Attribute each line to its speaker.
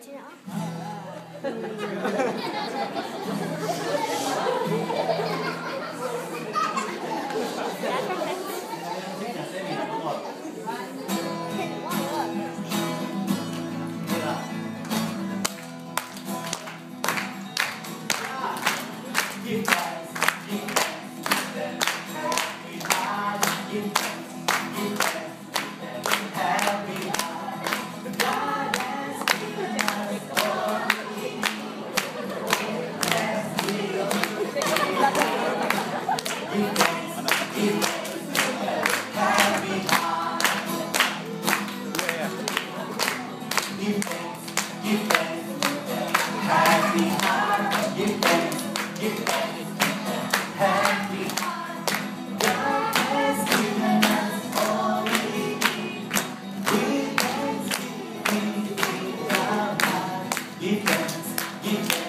Speaker 1: 接着啊。
Speaker 2: Give thanks, give thanks.